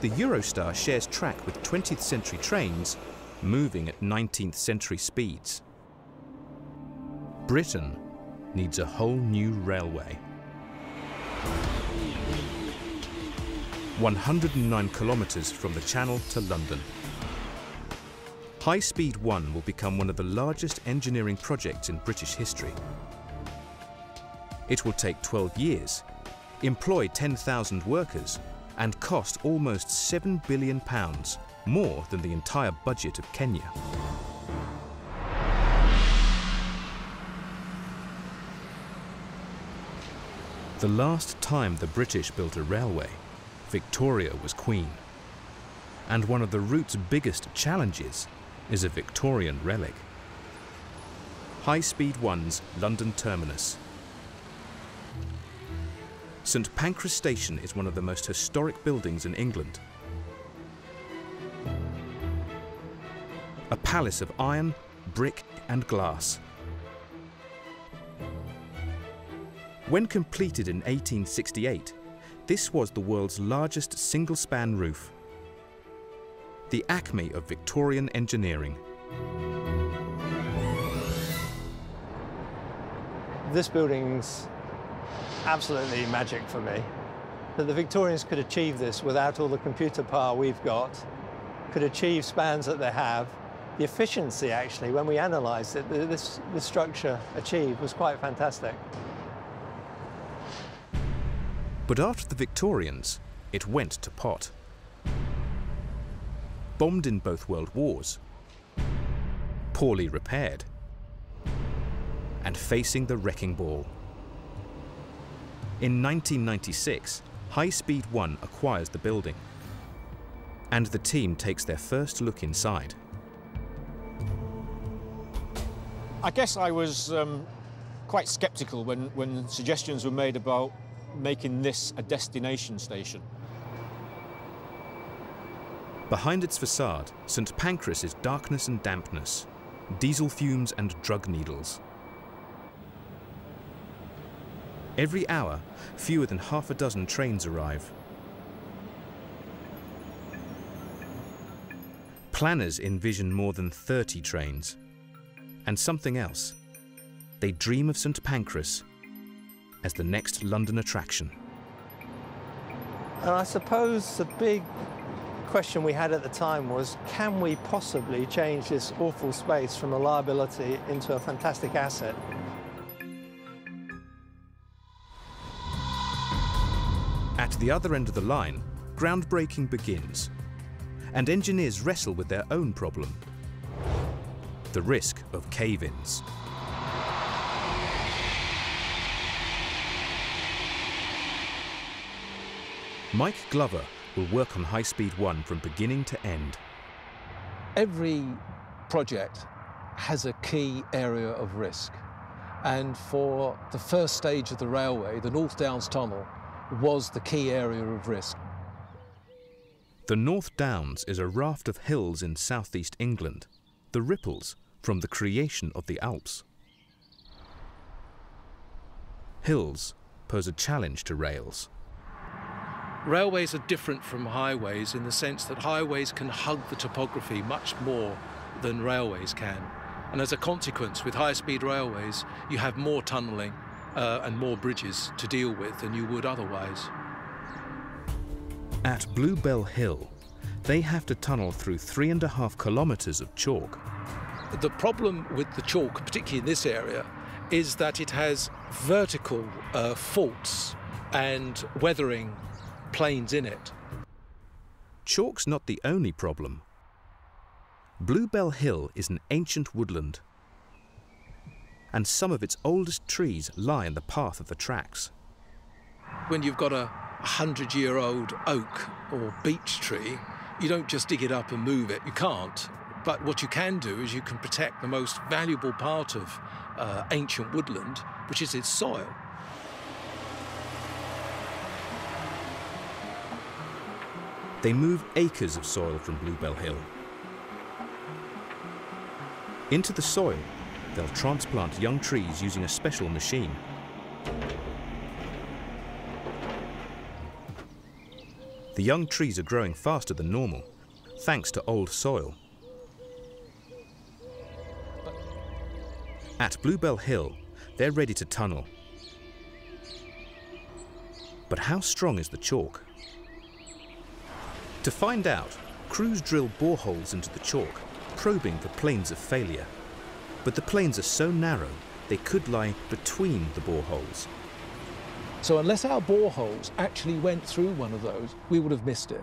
the Eurostar shares track with 20th century trains moving at 19th century speeds. Britain needs a whole new railway. 109 kilometres from the Channel to London. High Speed 1 will become one of the largest engineering projects in British history. It will take 12 years, employ 10,000 workers and cost almost £7 billion, more than the entire budget of Kenya. The last time the British built a railway, Victoria was queen. And one of the route's biggest challenges is a Victorian relic. High Speed 1's London terminus. St Pancras Station is one of the most historic buildings in England. A palace of iron, brick and glass. When completed in 1868, this was the world's largest single-span roof. The acme of Victorian engineering. This building's absolutely magic for me. That the Victorians could achieve this without all the computer power we've got, could achieve spans that they have. The efficiency, actually, when we analysed it, this, structure achieved was quite fantastic. But after the Victorians, it went to pot. Bombed in both world wars, poorly repaired, and facing the wrecking ball. In 1996, High Speed 1 acquires the building, and the team takes their first look inside. I guess I was um, quite sceptical when, when suggestions were made about making this a destination station. Behind its facade, St Pancras is darkness and dampness, diesel fumes and drug needles. Every hour, fewer than half a dozen trains arrive. Planners envision more than 30 trains. And something else. They dream of St Pancras as the next London attraction. And I suppose the big question we had at the time was, can we possibly change this awful space from a liability into a fantastic asset? At the other end of the line, groundbreaking begins, and engineers wrestle with their own problem, the risk of cave-ins. Mike Glover will work on High Speed 1 from beginning to end. Every project has a key area of risk. And for the first stage of the railway, the North Downs Tunnel was the key area of risk. The North Downs is a raft of hills in southeast England, the ripples from the creation of the Alps. Hills pose a challenge to rails. Railways are different from highways in the sense that highways can hug the topography much more than railways can. And as a consequence, with high speed railways, you have more tunnelling uh, and more bridges to deal with than you would otherwise. At Bluebell Hill, they have to tunnel through three and a half kilometres of chalk. The problem with the chalk, particularly in this area, is that it has vertical uh, faults and weathering planes in it. Chalk's not the only problem. Bluebell Hill is an ancient woodland, and some of its oldest trees lie in the path of the tracks. When you've got a hundred year old oak or beech tree, you don't just dig it up and move it. You can't. But what you can do is you can protect the most valuable part of uh, ancient woodland, which is its soil. They move acres of soil from Bluebell Hill. Into the soil, they'll transplant young trees using a special machine. The young trees are growing faster than normal, thanks to old soil. At Bluebell Hill, they're ready to tunnel. But how strong is the chalk? To find out, crews drill boreholes into the chalk, probing for planes of failure. But the planes are so narrow, they could lie between the boreholes. So unless our boreholes actually went through one of those, we would have missed it.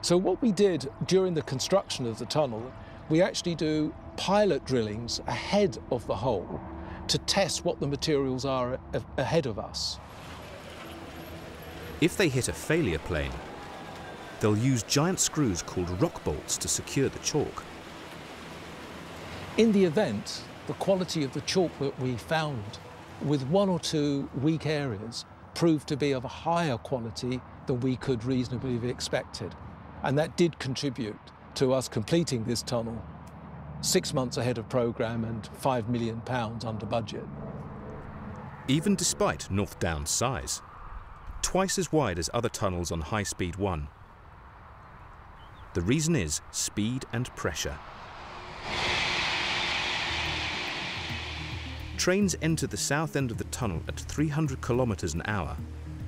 So what we did during the construction of the tunnel, we actually do pilot drillings ahead of the hole to test what the materials are ahead of us. If they hit a failure plane, they'll use giant screws called rock bolts to secure the chalk. In the event, the quality of the chalk that we found with one or two weak areas proved to be of a higher quality than we could reasonably have expected. And that did contribute to us completing this tunnel six months ahead of programme and £5 million under budget. Even despite North Down's size, twice as wide as other tunnels on High Speed 1. The reason is speed and pressure. Trains enter the south end of the tunnel at 300 kilometers an hour,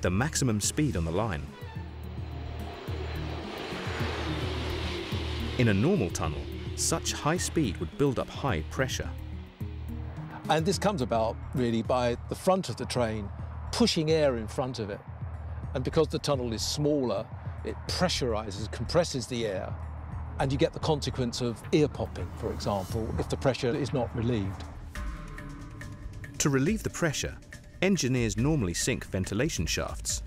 the maximum speed on the line. In a normal tunnel, such high speed would build up high pressure. And this comes about really by the front of the train pushing air in front of it. And because the tunnel is smaller, it pressurizes, compresses the air, and you get the consequence of ear popping, for example, if the pressure is not relieved. To relieve the pressure, engineers normally sink ventilation shafts.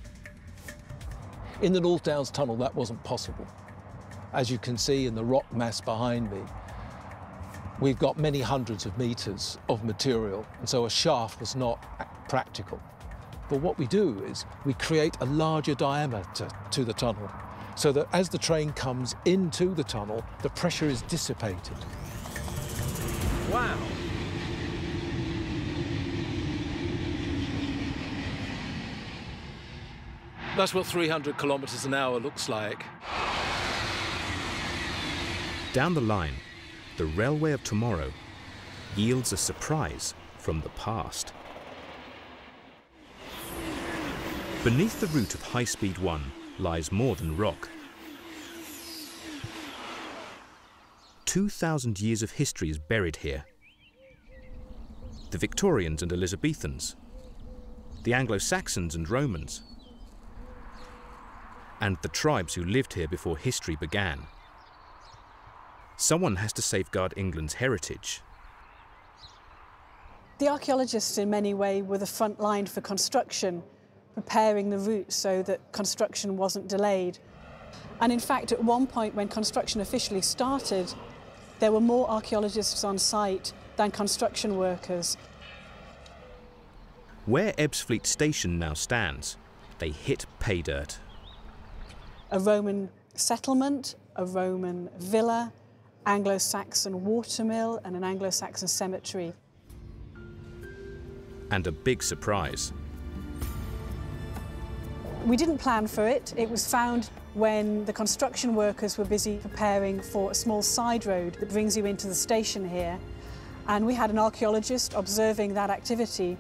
In the North Downs tunnel, that wasn't possible. As you can see in the rock mass behind me, we've got many hundreds of meters of material, and so a shaft was not practical. But what we do is we create a larger diameter to the tunnel so that as the train comes into the tunnel, the pressure is dissipated. Wow! That's what 300 kilometers an hour looks like. Down the line, the railway of tomorrow yields a surprise from the past. Beneath the route of High Speed 1 lies more than rock. 2,000 years of history is buried here. The Victorians and Elizabethans, the Anglo-Saxons and Romans, and the tribes who lived here before history began. Someone has to safeguard England's heritage. The archaeologists in many ways were the front line for construction, preparing the route so that construction wasn't delayed. And in fact, at one point when construction officially started, there were more archaeologists on site than construction workers. Where Ebbsfleet Station now stands, they hit pay dirt a Roman settlement, a Roman villa, Anglo-Saxon watermill and an Anglo-Saxon cemetery. And a big surprise. We didn't plan for it. It was found when the construction workers were busy preparing for a small side road that brings you into the station here. And we had an archaeologist observing that activity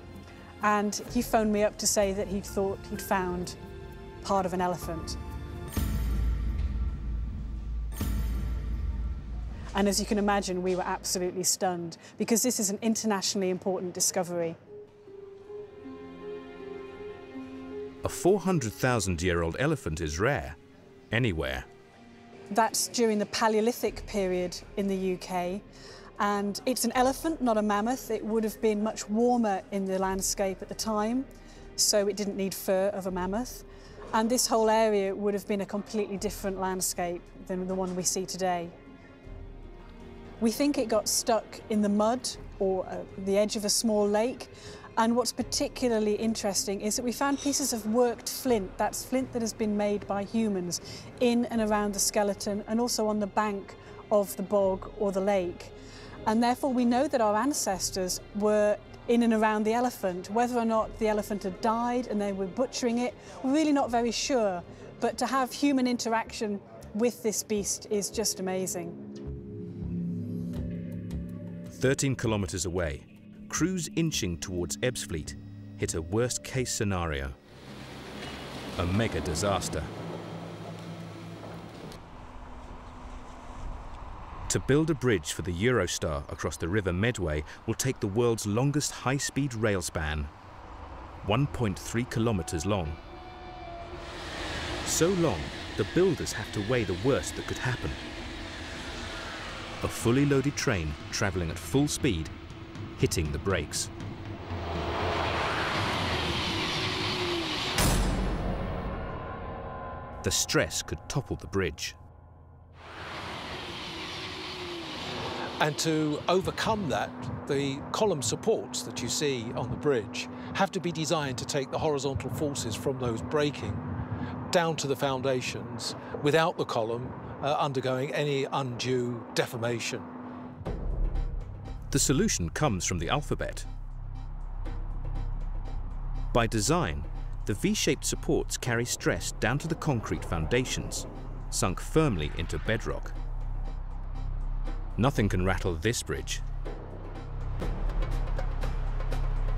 and he phoned me up to say that he thought he'd found part of an elephant. And as you can imagine, we were absolutely stunned because this is an internationally important discovery. A 400,000 year old elephant is rare, anywhere. That's during the Paleolithic period in the UK. And it's an elephant, not a mammoth. It would have been much warmer in the landscape at the time, so it didn't need fur of a mammoth. And this whole area would have been a completely different landscape than the one we see today. We think it got stuck in the mud or uh, the edge of a small lake. And what's particularly interesting is that we found pieces of worked flint, that's flint that has been made by humans, in and around the skeleton and also on the bank of the bog or the lake. And therefore we know that our ancestors were in and around the elephant. Whether or not the elephant had died and they were butchering it, we're really not very sure. But to have human interaction with this beast is just amazing. 13 kilometres away, crews inching towards Ebbsfleet hit a worst case scenario. A mega disaster. To build a bridge for the Eurostar across the River Medway will take the world's longest high-speed rail span, 1.3 kilometres long. So long, the builders have to weigh the worst that could happen. A fully loaded train travelling at full speed, hitting the brakes. The stress could topple the bridge. And to overcome that, the column supports that you see on the bridge have to be designed to take the horizontal forces from those braking down to the foundations without the column uh, undergoing any undue deformation. The solution comes from the alphabet. By design, the V-shaped supports carry stress down to the concrete foundations, sunk firmly into bedrock. Nothing can rattle this bridge.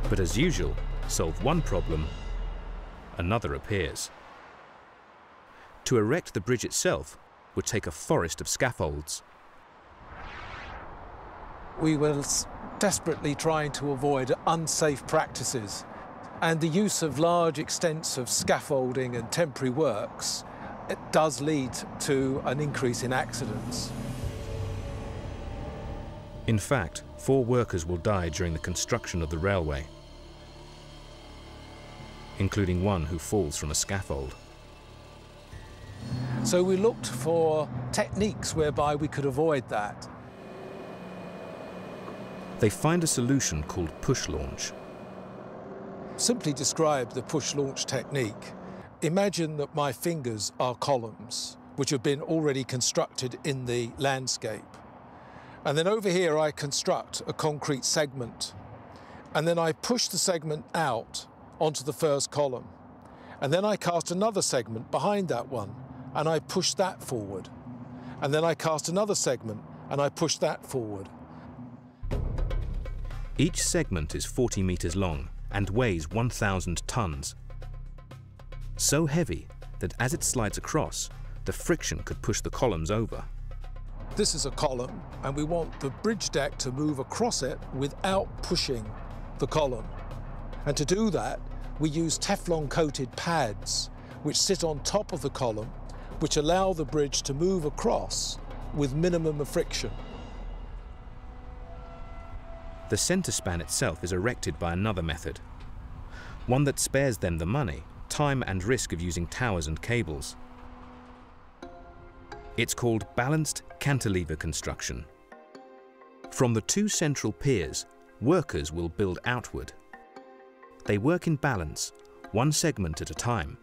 But as usual, solve one problem, another appears. To erect the bridge itself would take a forest of scaffolds. We were desperately trying to avoid unsafe practices and the use of large extents of scaffolding and temporary works it does lead to an increase in accidents. In fact, four workers will die during the construction of the railway, including one who falls from a scaffold. So we looked for techniques whereby we could avoid that. They find a solution called push launch. Simply describe the push launch technique. Imagine that my fingers are columns which have been already constructed in the landscape. And then over here, I construct a concrete segment. And then I push the segment out onto the first column. And then I cast another segment behind that one and I push that forward. And then I cast another segment and I push that forward. Each segment is 40 metres long and weighs 1,000 tonnes. So heavy that as it slides across, the friction could push the columns over. This is a column, and we want the bridge deck to move across it without pushing the column. And to do that, we use Teflon coated pads which sit on top of the column, which allow the bridge to move across with minimum of friction. The centre span itself is erected by another method, one that spares them the money, time and risk of using towers and cables. It's called balanced cantilever construction. From the two central piers, workers will build outward. They work in balance, one segment at a time,